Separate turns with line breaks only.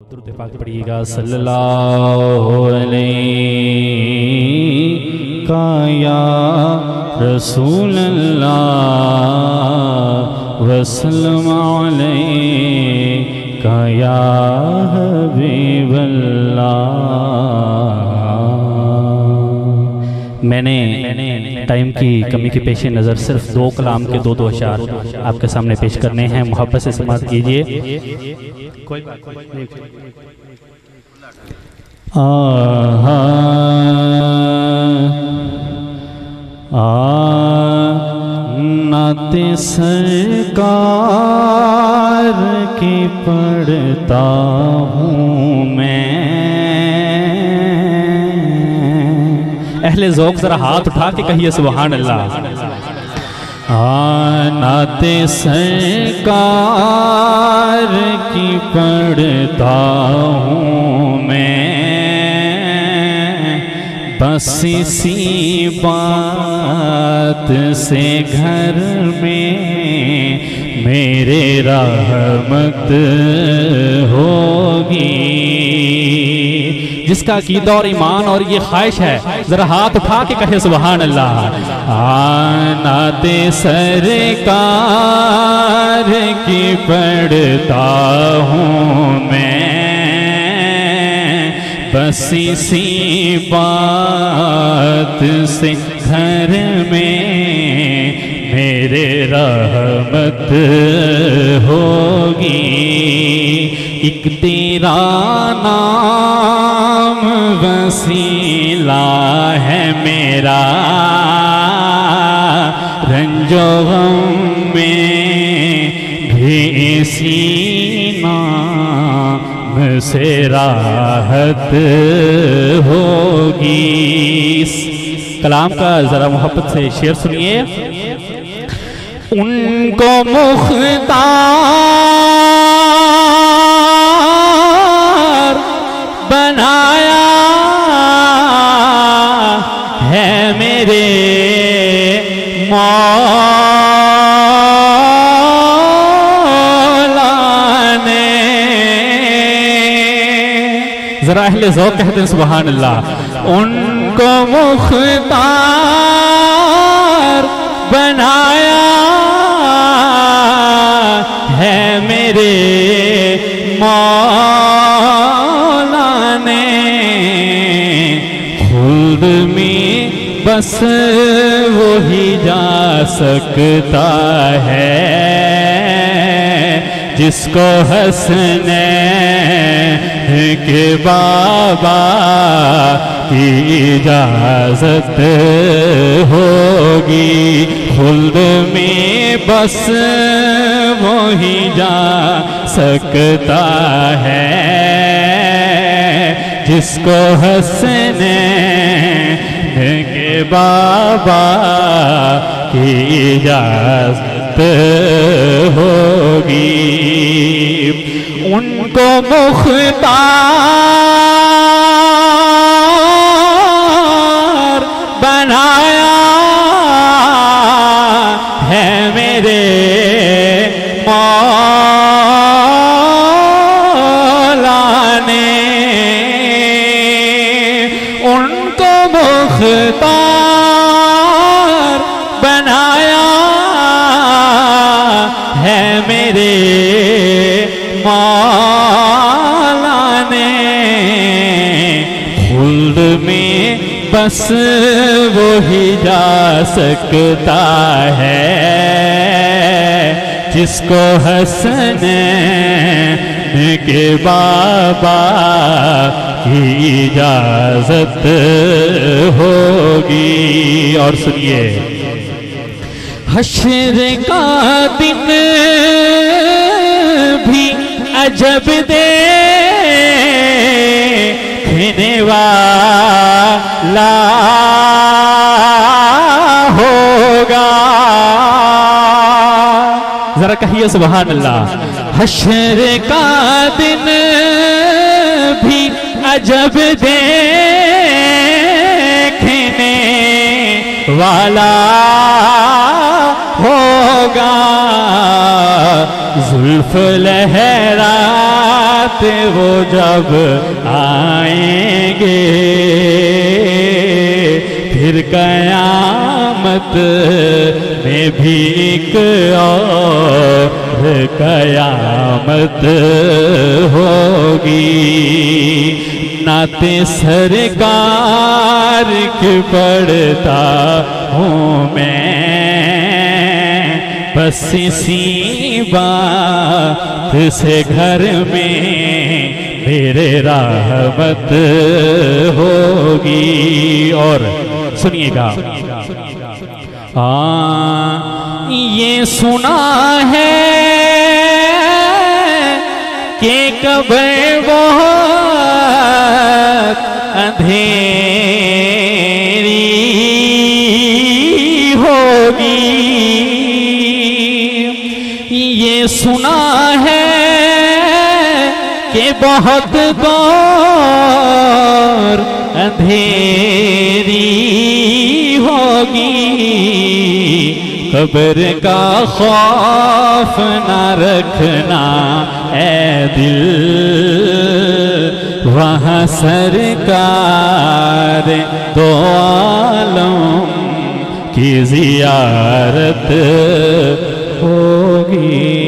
पाक पढ़िएगा सल्लल्लाहु अलैहि का या रसूल अल्लाह वसल्लम अलैहि का या हबीब अल्लाह मैंने टाइम की कमी के पेश नज़र सिर्फ़ दो कलाम के दो दो अशार आपके सामने पेश करने हैं। मोहब्बत से समाप्त कीजिए। नाते सरकार की पढ़ता हूँ। अहले ज़ोक ज़रा हाथ उठा के कहिए सुबहान अल्लाह नाते सरकार की पढ़ता हूँ मैं। बस इसी बात से घर में मेरे रहमत होगी। जिसका कीदा और ईमान और ये ख्वाहिश है, जरा हाथ उठा के कहे सुबहान अल्लाह आनाते सरकार की पढ़ता हूँ मैं। बस इसी बात से घर में मेरे रहमत होगी। एक तेरा नाम वसीला है मेरा। रंजो में भी इसी से राहत होगी। कलाम का जरा मोहब्बत से शेर सुनिए। उनको मुख्तार जरा अहले ज़ौक कहते हैं सुबहान अल्लाह उनको मुख्तार बनाया है मेरे मौला ने खुद में बस वही जा सकता है। जिसको हंसने के बाबा की इजाज़त होगी। खुल्द में बस वही जा सकता है। जिसको हंसने के बाबा की इजाज़त होगी। उनको मुख्तार बस वो ही जा सकता है। जिसको हसन के बाबा की इजाज़त होगी। और सुनिए। हशर का दिन भी अजब देखने वाला होगा। जरा कहिए सुबहान अल्लाह हशर का दिन भी अजब देखने वाला होगा। जुल्फ लहरा वो जब आएँगे। कयामत में भी एक और कयामत होगी। नाते सरकार की पढ़ता हूँ मैं। बस इसी बात से घर में मेरे राहमत होगी। और सुनिएगा। हाँ ये सुना है कि कब्र बहुत अंधेरी होगी। ये सुना है कि बहुत गौर अंधेरी होगी। खबर का खौफ न रखना ए दिल। वहाँ सरकार दो आलम की जियारत होगी।